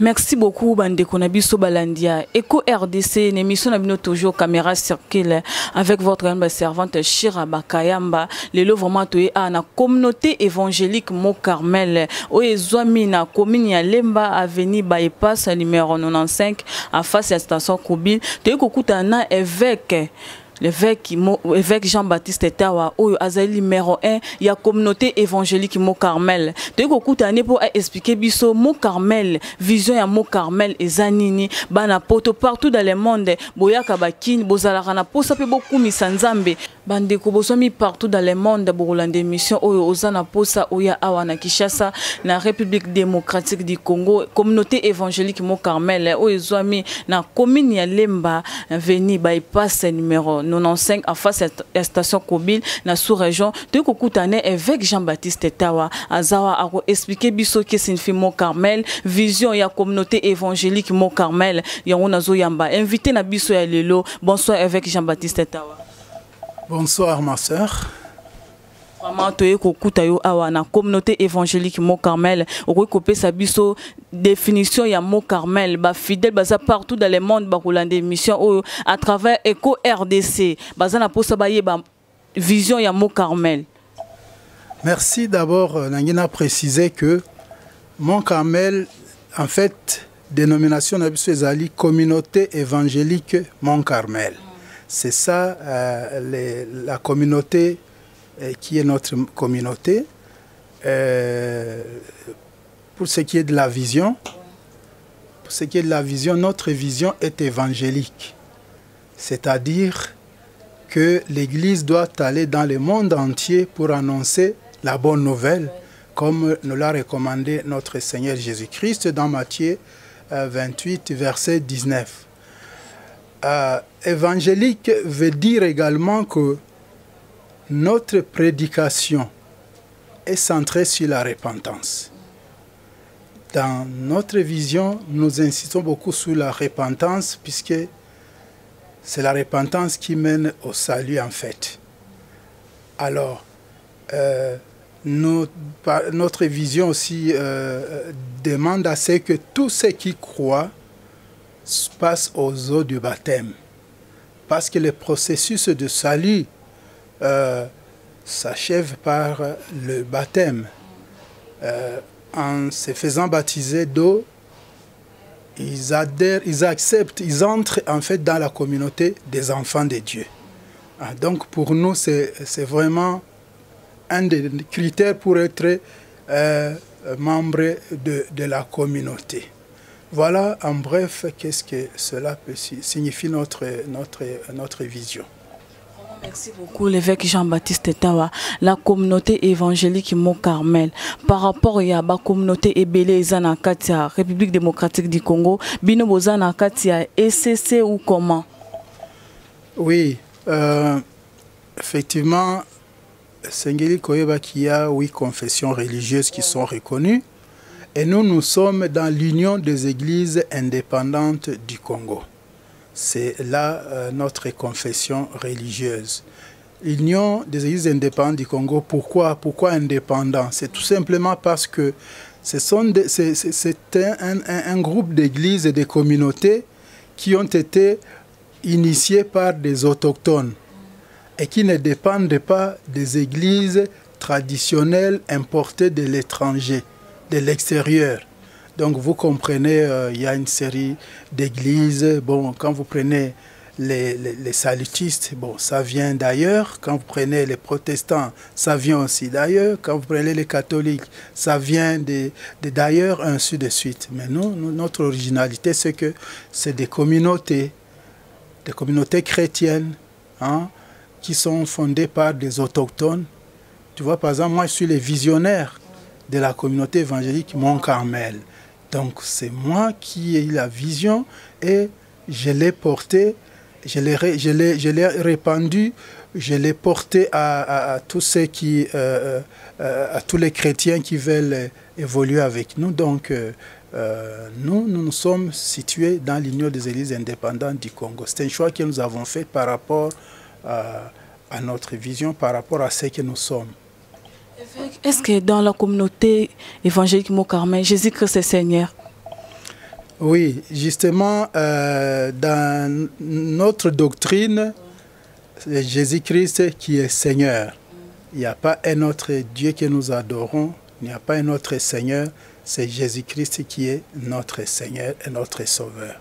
merci beaucoup bandeko na biso balandia eco rdc émission toujours caméra circule. Avec votre servante shira bakayamba. Lelo vraiment toye a na communauté évangélique mo carmel. Oyo ezwami na commune ya lemba bypass numéro 95 en face ya station kobile toye kokutana na évêque l'évêque évêque Jean-Baptiste Tawa oyo azali numéro 1 ya communauté évangélique mo Carmel. Toyei kokutana po expliquer biso mo Carmel vision ya mo Carmel eza nini bana poto partout dans le monde. Boyaka bakini bozalaka na posa mpe bokumisa nzambe bandeko bozwami partout dans le monde bokolanda émission oyo oza na posa oya awa na Kinshasa na République démocratique du Congo communauté évangélique mo Carmel. Oyo ezwami na commune ya Lemba veni bypass numéro 95 en face ya station Kobile na sous-région toyei kokutana évêque Jean-Baptiste Tawa. Azawa ako expliquer biso ke signifie mo Carmel vision ya communauté évangélique mo Carmel. Yango nazoyamba invité na biso ya lelo. Bonsoir évêque Jean-Baptiste Tawa. Bonsoir ma sœur. Vraiment toye kokuta yo awa na communauté évangélique mo Carmel okoki kopesa biso définition ya mo Carmel ba fidèle baza partout dans le monde bakolanda émission oyo à travers Eco RDC baza na posa bayeba vision ya mo Carmel. Merci d'abord Nangina préciser que Mont Carmel en fait dénomination na biso communauté évangélique Mont Carmel. C'est ça euh, la communauté euh, qui est notre communauté. Euh, pour ce qui est de la vision, pour ce qui est de la vision, notre vision est évangélique. C'est-à-dire que l'Église doit aller dans le monde entier pour annoncer la bonne nouvelle, comme nous l'a recommandé notre Seigneur Jésus-Christ dans Matthieu 28, verset 19. Euh, évangélique veut dire également que notre prédication est centrée sur la repentance. Dans notre vision, nous insistons beaucoup sur la repentance puisque c'est la repentance qui mène au salut en fait. Alors, euh, notre vision aussi euh, demande à ce que tous ceux qui croient passe aux eaux du baptême. Parce que le processus de salut euh, s'achève par le baptême. Euh, en se faisant baptiser d'eau, ils adhèrent, ils acceptent, ils entrent en fait dans la communauté des enfants de Dieu. Ah, donc pour nous, c'est vraiment un des critères pour être euh, membre de, de la communauté. Voilà en bref qu'est-ce que cela peut signifie notre, notre, notre vision. Merci beaucoup l'évêque Jean-Baptiste Tawa, la communauté évangélique Mont Carmel. Par rapport à la communauté na Katia, République démocratique du Congo, bino bozana Katia ECC ou comment? Oui, euh, effectivement, Sengeli Koyeba qui a huit confessions religieuses qui sont reconnues. Et nous, nous sommes dans l'Union des églises indépendantes du Congo. C'est là euh, notre confession religieuse. L'Union des églises indépendantes du Congo, pourquoi, pourquoi indépendant? C'est tout simplement parce que c'est un, groupe d'églises et de communautés qui ont été initiées par des autochtones et qui ne dépendent pas des églises traditionnelles importées de l'étranger de l'extérieur. Donc vous comprenez, euh, il y a une série d'églises. Bon, quand vous prenez les, salutistes, bon, ça vient d'ailleurs. Quand vous prenez les protestants, ça vient aussi d'ailleurs. Quand vous prenez les catholiques, ça vient d'ailleurs, ainsi de suite. Mais nous, nous notre originalité, c'est que c'est des communautés, des communautés chrétiennes, hein, qui sont fondées par des autochtones. Tu vois, par exemple, moi, je suis les visionnaires de la communauté évangélique Mont Carmel. Donc c'est moi qui ai eu la vision et je l'ai porté, je l'ai, l'ai, je l'ai répandu, je l'ai porté à, à, tous ceux qui, euh, euh, à tous les chrétiens qui veulent évoluer avec nous. Donc euh, nous, nous nous sommes situés dans l'Union des Églises indépendantes du Congo. C'est un choix que nous avons fait par rapport à notre vision, par rapport à ce que nous sommes. Est-ce que dans la communauté évangélique Mokarmel, Jésus-Christ est Seigneur? Oui, justement, euh, dans notre doctrine, c'est Jésus-Christ qui est Seigneur. Il n'y a pas un autre Dieu que nous adorons, il n'y a pas un autre Seigneur, c'est Jésus-Christ qui est notre Seigneur et notre Sauveur.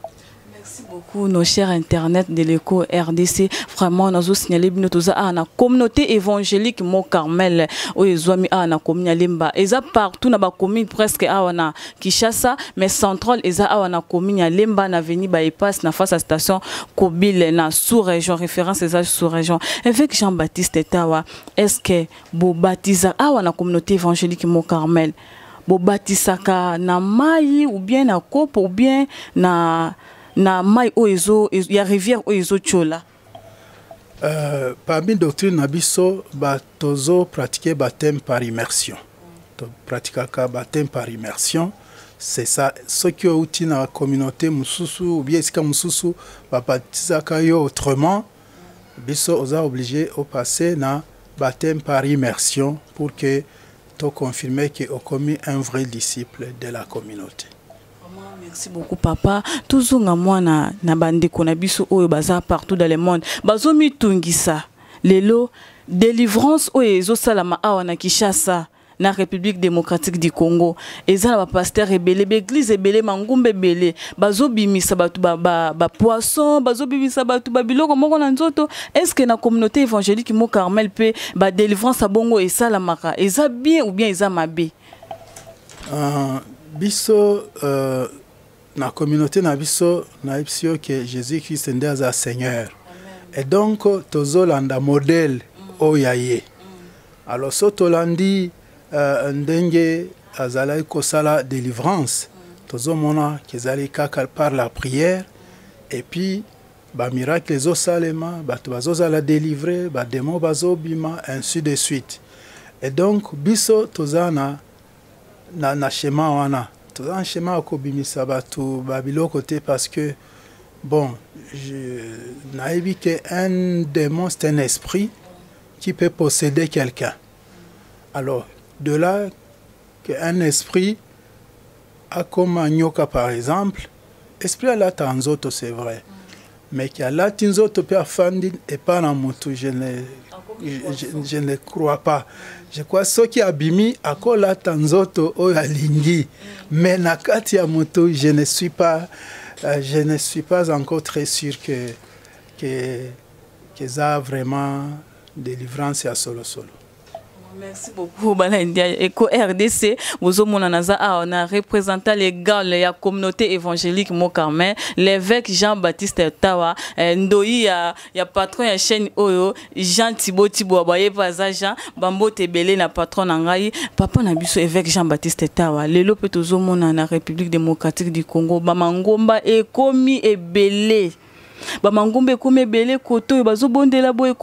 Merci beaucoup, nos chers Internet de l'écho RDC. Vraiment, nous avons signalé que à la communauté évangélique Mont Carmel, où ils ont mis la commune Limba. Ils ont partout dans la commune presque à la Kishasa, mais central, ils ont la commune Limba, na veni ba passe face à station Kobile, na sous-région, référence à sous-région. Avec Jean-Baptiste Tawa, est-ce que vous baptisez la communauté évangélique Mont Carmel? bobatisaka na mai ou bien na kopo ou bien na na mai oyo ya rivière oyo ezotiola? Euh, parmi doctrine na biso tozopratike baptême par immersion. Topratikaka baptême par immersion c'est ça. Soki outi na communauté ou bien esika mosusu babatizaka yo autrement biso oza obligé opasser na baptême par immersion pour que confirmer que okomi un vrai disciple de la communauté merci beaucoup papa. Tozonga mwana na bandeko na biso oyo baza partout dans le monde. Bazomitungisa lelo délivrance oyo ezosalama awa na kishasa na république démocratique du congo. Eza na bapaster ebele baeglize ebele mangumba ebele. Bazobimisa bato bapoisson bazobimisa bato babiloko moko na nzoto. Estce na communauté évangélique mo carmel mpe badélivrance ya bongo esalamaka? Eza bien ou bien eza mabe? Uh, biso uh... na communauté na biso nayebisi yo ke jésus christ nde aza seigneur. Et donc tozolanda modele oyo aye alors so tolandi uh, ndenge azalaki kosala délivrance tozomona kezali kaka par la prière. Et puis bamiracle ezosalema bato bazozala délivre bademo bazobima ainsi de suite. Et donc biso toza na, na, na schéma wana toza na schéma ya kobimisa bato babiloko te parce que bon nayebi ke un démon c'est un esprit qui peut posséder quelqu'un. Alors de là qu'un esprit akoma nyoka par exemple esprit alata nzoto c'est vrai. Mais ke alati nzoto mpe afandi epai na motu je ne, je, je ne crois pas. Je crois soki abimi akolata nzoto oyo alingi mais na kati ya moto je ne suis pas uh, je ne suis pas encore très sûr que que keza vraiment délivrance ya solo solo merci beaucoup balandia eko rdc bozomona naza awa na représentant légal ya communauté évangélique mo carmen l'évêque jean baptiste tawa eh, ndoi ya, ya patron ya chaîne oyo jean tibo tibo bayeba aza jean bambote ebele na patron na ngai papa na biso évêque jean baptiste tawa. Lelo mpe tozomona na république démocratique du congo bamangomba ekomi ebele bamangomba ekómi ebele kote boye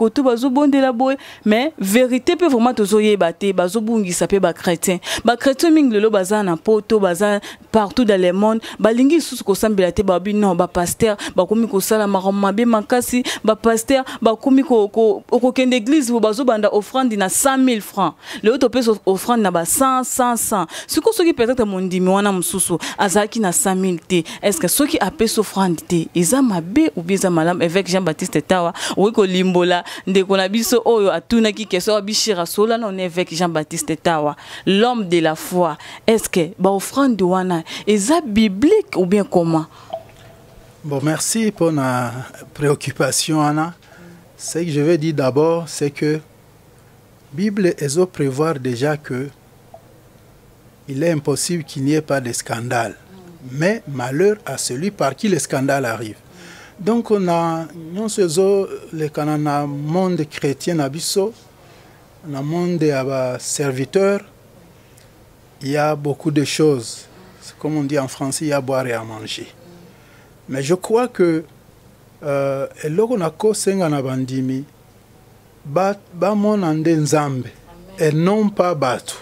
boye. Mais vérité mpe vraiment tozoyeba te bazobungisa mpe bachrétien bachrétien mingi lelo baza na poto baza partout dans le monde. Balingi te babi non bapaster bakomi kosala makambo mabe makasi. Bapaster bakomi okokende église bo bazobanda offrande na 100 000 francs. Offrande na ba 100 100 100 sikoyo soki peut-être mondimi wana na 100 000 te est ce que soki apesa offrande te bien eza malamu évêque jean baptiste tawa. Okoki kolimbola ndeko na biso oyo atunaki question abishira sola na one évêque jean baptiste tawa. L'homme de la foi. Est ce que baoffrande wana eza biblique ou bien comment? Bon merci pour la préoccupation wana ce que je veux dire d'abord c'est que bible ezo prévoir déjà que il est impossible qu'il n'y ait pas de scandale. Mais malheur à celui par qui le scandale arrive donc na nyonso ezolekana na monde chrétien na biso na monde il y a beaucoup de choses. Comme on dit en français il y a à boire et à manger. Mais je crois que euh, eloko nakosenga na bandimi bamona nde nzambe et non pas bato.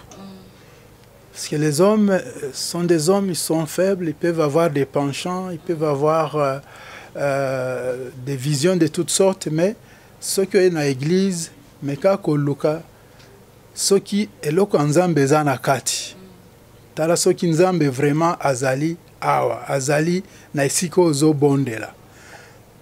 Parce que les hommes sont des hommes, ils sont faibles, ils peuvent avoir des penchants, ils peuvent avoir euh, euh, des visions de toutes sortes, mais ce qui est dans l'église, mais quand koluka, ce qui là nzambe eza na kati. Tala ce qui nzambe vraiment azali awa azali na esika ozobondela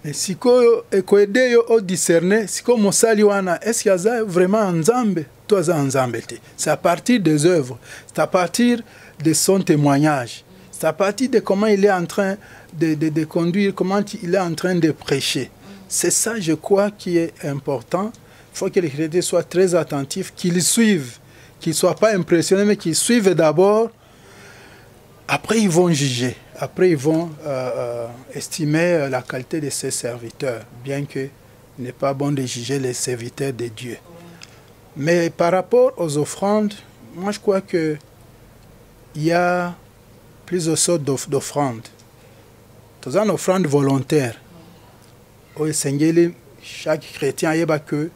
me sikoyo ekoede yo odiscerne sikoyo mosali wana estce aza vraiment nzambe? To aza nzambe c'est à partir des œuvres. C'est à partir de son témoignage. C'est à partir de comment il est en train de, conduire comment il est en train de prêcher c'est ça je crois qui est important il faut que les chrétiens soient très attentifs qu'ils suivent qu'ils ne soient pas impressionnés mais qu'ils suivent d'abord après ils vont juger après, ils vont euh, euh, estimer la qualité de ses serviteurs, bien que ce n'est pas bon de juger les serviteurs de Dieu. Mais par rapport aux offrandes, moi je crois qu'il y a plusieurs sortes d'offrandes. Une offrande volontaire, chaque chrétien a que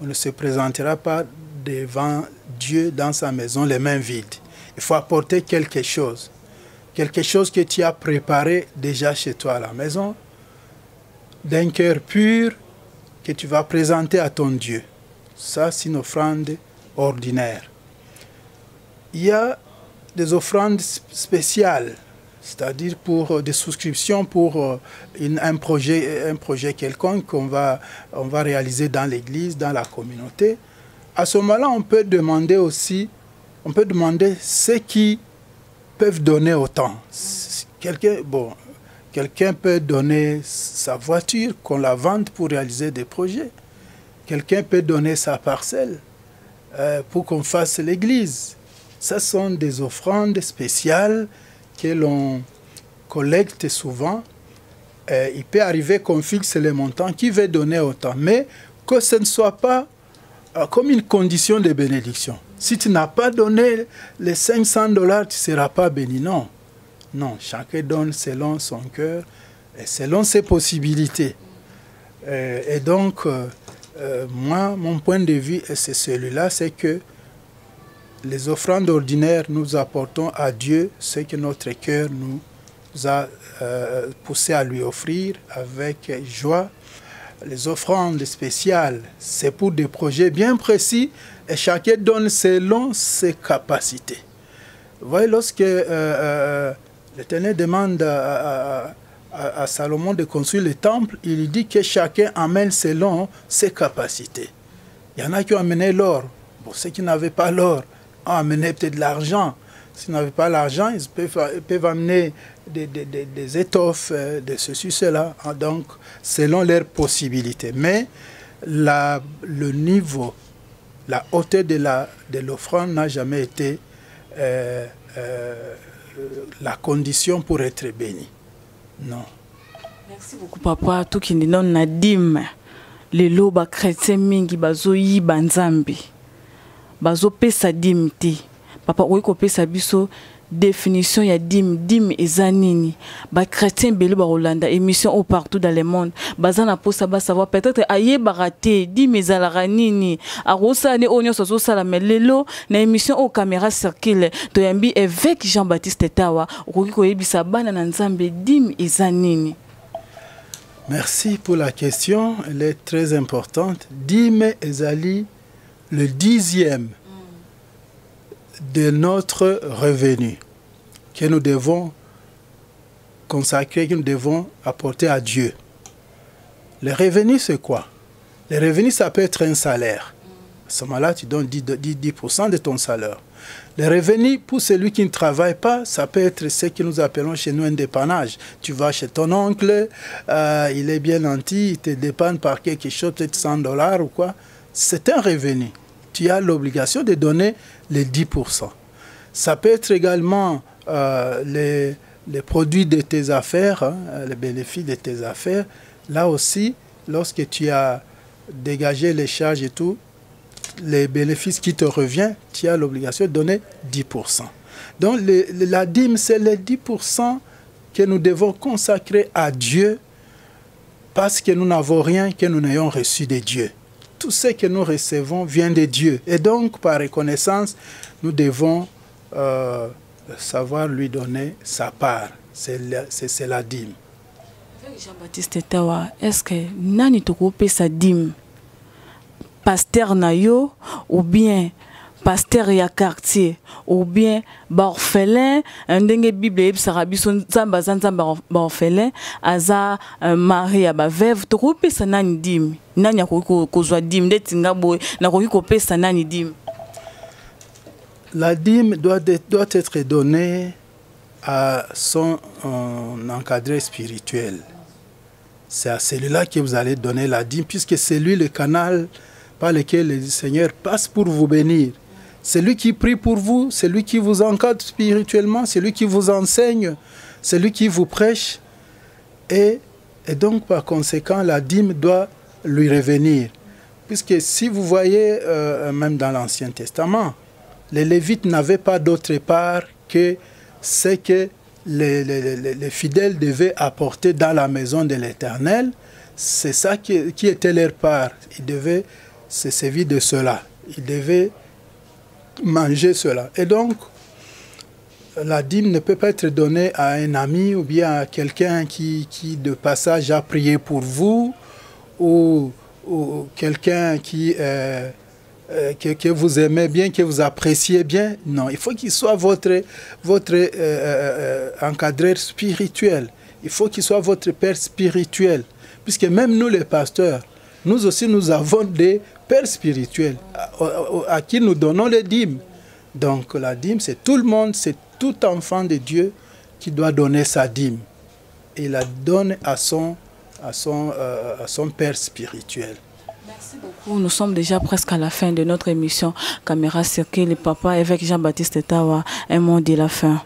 on ne se présentera pas devant Dieu dans sa maison les mains vides. Il faut apporter quelque chose quelque chose que tu as préparé déjà chez toi à la maison, d'un cœur pur que tu vas présenter à ton Dieu. Ça, c'est une offrande ordinaire. Il y a des offrandes spéciales, c'est-à-dire pour des souscriptions pour un, projet, un projet quelconque qu'on va, on va réaliser dans l'Église, dans la communauté. À ce moment-là, on peut demander aussi, on peut demander ce qui peuvent donner autant. Quelqu'un bon, quelqu'un peut donner sa voiture, qu'on la vende pour réaliser des projets. Quelqu'un peut donner sa parcelle euh, pour qu'on fasse l'église. Ce sont des offrandes spéciales que l'on collecte souvent. Euh, il peut arriver qu'on fixe les montants qui veut donner autant, mais que ce ne soit pas euh, comme une condition de bénédiction. Si tu n'as pas donné les 500 dollars, tu ne seras pas béni. Non. Non, chacun donne selon son cœur et selon ses possibilités. Euh, et donc, euh, euh, moi, mon point de vue, c'est celui-là, c'est que les offrandes ordinaires, nous apportons à Dieu ce que notre cœur nous a poussé à lui offrir avec joie. Les offrandes spéciales, c'est pour des projets bien précis et chacun donne selon ses capacités. Vous voyez, lorsque euh, euh, l'Éternel demande à, Salomon de construire le temple, il dit que chacun amène selon ses capacités. Il y en a qui ont amené l'or. Ceux qui n'avaient pas l'or ont amené peut-être de l'argent. S'ils n'avaient pas l'argent, ils peuvent, amener des, des, étoffes, euh, de ceci, cela. Ah, donc, selon leurs possibilités. Mais le niveau la hauteur de l'offrande de n'a jamais été euh, euh, la condition pour être béni. Non. Merci beaucoup, papa. Tout qui nzambe bazopesa dime te. Papa okoki kopesa biso définition ya dime dime eza nini? Bachrétien ebele bakolanda émission au partout dans le monde. Baza na mposa basavoir. Peut-être ayebaka te dime ezalaka nini? Akosala nde oyo nyonso azosala me lelo na émission oyo caméra circule toyambi évêque jean baptiste tawa okoki koyebisa bana na nzambe dime eza nini? Merci pour la question, elle est très importante. Dime ezali le dixième de notre revenu que nous devons consacrer, que nous devons apporter à Dieu. Le revenu, c'est quoi? Le revenu, ça peut être un salaire. À ce moment-là, tu donnes 10%, 10 de ton salaire. Le revenu, pour celui qui ne travaille pas, ça peut être ce que nous appelons chez nous un dépannage. Tu vas chez ton oncle, euh, il est bien nanti, il te dépanne par quelque chose, peut-être 100 dollars ou quoi. C'est un revenu. Tu as l'obligation de donner les 10%. Ça peut être également euh, les, produits de tes affaires, hein, les bénéfices de tes affaires. Là aussi, lorsque tu as dégagé les charges et tout, les bénéfices qui te reviennent, tu as l'obligation de donner 10%. Donc la dîme, c'est les 10% que nous devons consacrer à Dieu parce que nous n'avons rien que nous n'ayons reçu de Dieu. Tout ce que nous recevons vient de Dieu. Et donc, par reconnaissance, nous devons euh, savoir lui donner sa part. C'est la, la dîme. Jean-Baptiste Tawa, est-ce que nani tokopesa dîme? Pasteur na yo ou bien pasteur ya quartier ou bien baorphelin ndenge bible eyebisaka biso nzambe aza nzambe baorphelin aza euh, mari ya baveuve tokopesa nani dimi nani akoki kozwa dime ndeti nga boye nakoki kopesa nani dime la dîme doit, doit être donnée à son encadré spirituel. C'est à celui-là que vous allez donner la dîme, puisque c'est lui le canal par lequel le Seigneur passe pour vous bénir. C'est lui qui prie pour vous, c'est lui qui vous encadre spirituellement, c'est lui qui vous enseigne, c'est lui qui vous prêche. Et, et, donc, par conséquent, la dîme doit lui revenir. Puisque si vous voyez, euh, même dans l'Ancien Testament, les Lévites n'avaient pas d'autre part que ce que les, les, les, fidèles devaient apporter dans la maison de l'Éternel. C'est ça qui, qui, était leur part. Ils devaient se servir de cela. Ils devaient manger cela. Et donc, la dîme ne peut pas être donnée à un ami ou bien à quelqu'un qui, qui, de passage, a prié pour vous ou, ou quelqu'un qui... Euh, euh, que, que, vous aimez bien, que vous appréciez bien. Non, il faut qu'il soit votre, votre euh, euh, encadreur spirituel. Il faut qu'il soit votre père spirituel. Puisque même nous, les pasteurs, nous aussi, nous avons des pères spirituels à, qui nous donnons les dîmes. Donc la dîme, c'est tout le monde, c'est tout enfant de Dieu qui doit donner sa dîme. Et il la donne à son, à son, euh, à son père spirituel. Merci beaucoup. Nous sommes déjà presque à la fin de notre émission Caméra Circuit, le papa avec Jean-Baptiste Tawa, un monde de la fin.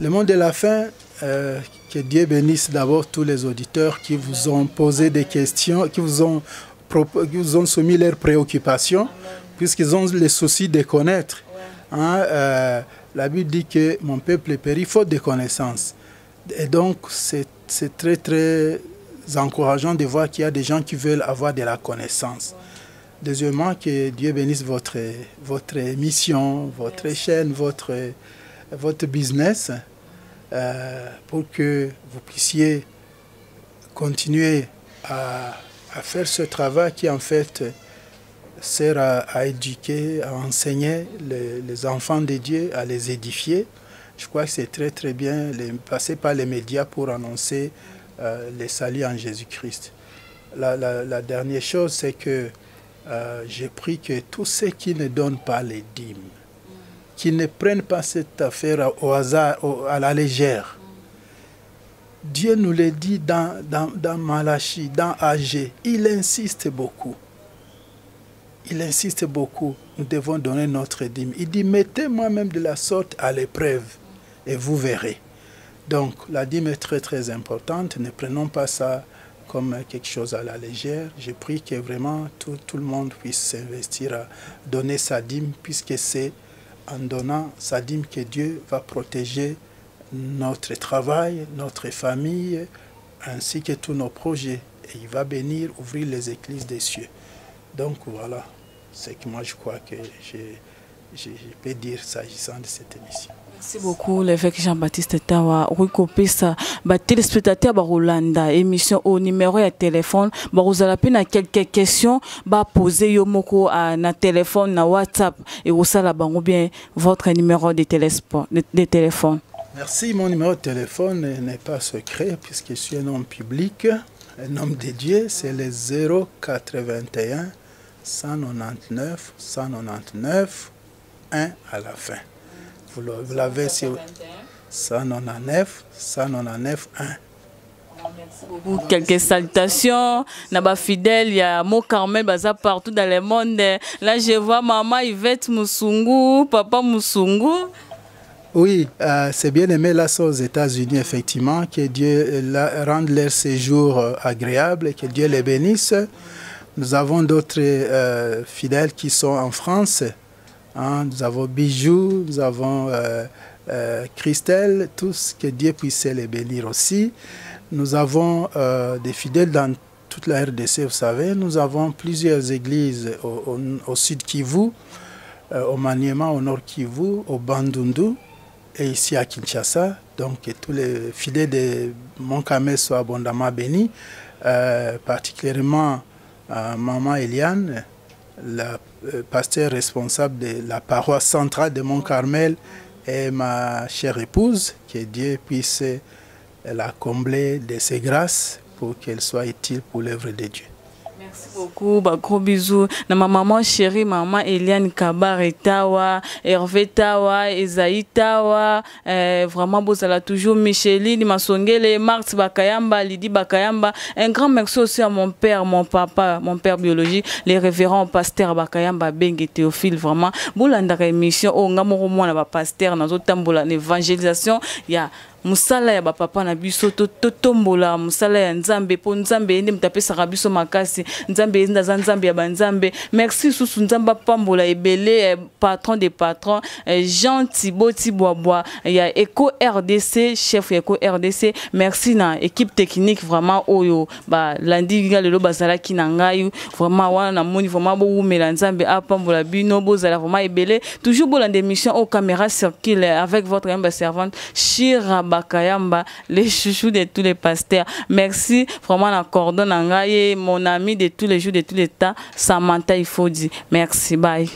Le monde de la fin, euh, que Dieu bénisse d'abord tous les auditeurs qui vous ont posé des questions, qui vous ont, vous ont soumis leurs préoccupations, puisqu'ils ont le souci de connaître. Hein, euh, la Bible dit que mon peuple est péri faute de connaissances. Et donc, c'est très, très encourageant de voir qu'il y a des gens qui veulent avoir de la connaissance. Deuxièmement, que Dieu bénisse votre, votre mission, votre chaîne, votre, votre business, euh, pour que vous puissiez continuer à, à, faire ce travail qui en fait sert à, éduquer, à enseigner les, enfants de Dieu, à les édifier. Je crois que c'est très très bien de passer par les médias pour annoncer euh, les saluts en Jésus-Christ. La, dernière chose, c'est que euh, j'ai pris que tous ceux qui ne donnent pas les dîmes, qui ne prennent pas cette affaire au hasard, à la légère, Dieu nous le dit dans, dans, dans Malachi, dans AG, il insiste beaucoup. Il insiste beaucoup, nous devons donner notre dîme. Il dit, mettez moi-même de la sorte à l'épreuve et vous verrez. Donc la dîme est très très importante. Ne prenons pas ça comme quelque chose à la légère. Je prie que vraiment tout, tout le monde puisse s'investir à donner sa dîme, puisque c'est en donnant sa dîme que Dieu va protéger notre travail, notre famille, ainsi que tous nos projets. Et il va bénir, ouvrir les églises des cieux. Donc voilà, c'est que moi je crois que je, peux dire s'agissant de cette émission. Merci beaucoup l'évêque Jean-Baptiste Tawa okopesa batelespectateur bakolanda émission au numéro ya téléphone bakozala mpe na quelques questions bapose yo moko na téléphone na whatsapp ekosala bango bien votre numéro de téléphone Merci, mon numéro de téléphone n'est pas secret puisque je suis un homme public, un homme de Dieu, c'est le 081 199 199 1 à la fin. Vous l'avez sur 199, 199, 1. Quelques salutations, Naba fidèle, il y a Mo Carmel Baza partout dans le monde. Là, je vois maman Yvette Moussungu, papa Moussungu. Oui, euh, c'est bien aimé là aux États-Unis, effectivement, que Dieu la, rende leur séjour euh, agréable et que Dieu les bénisse. Nous avons d'autres euh, fidèles qui sont en France. Hein, nous avons Bijou, nous avons euh, euh, Christelle, tous, que Dieu puisse les bénir aussi. Nous avons des fidèles dans toute la RDC, vous savez. Nous avons plusieurs églises au, au, au sud Kivu, au Maniema, au nord Kivu, au Bandundu et ici à Kinshasa. Donc que tous les fidèles de Montcamé soient abondamment bénis, particulièrement Maman Eliane la euh, pasteur responsable de la paroisse centrale de Mont-Carmel, et ma chère épouse, que Dieu puisse la combler de ses grâces pour qu'elle soit utile pour l'œuvre de Dieu. Merci beaucoup, bah, gros bisous. Na ma maman chérie, maman Eliane Kabare Tawa, Hervé Tawa, Esaïe Tawa, euh, vraiment Bozala toujours Micheline, Masongele, Marx Bakayamba, Lydie Bakayamba. Un grand merci aussi à mon père, mon papa, mon père biologique, les révérends pasteurs Bakayamba, Bengue Théophile, vraiment. Boulandaka émission, oh, ngamoro mwana ba pasteur, nazo tambola l'évangélisation, il y a mosala ya bapapa na biso totombola mosala ya nzambe mpo nzambe ye nde biso makasi. Nzambe ye nde aza nzambe ya banzambe. Merci susu nzambe apambola ebele patron de patron jean tibo tibwabwa ya eco rdc chef ya eco rdc merci na équipe technique vraiment oyo. Balandi nga lelo bazalaki na ngai vraiment wana namoni vraiment bowumela. Nzambe apambola bino bozala vraiment ebele. Toujours bolanda émission au caméra circule avec votre yamba servante Les chouchous de tous les pasteurs. Merci vraiment la cordon mon ami de tous les jours, de tous les temps, Samantha Ifodi. Merci, bye.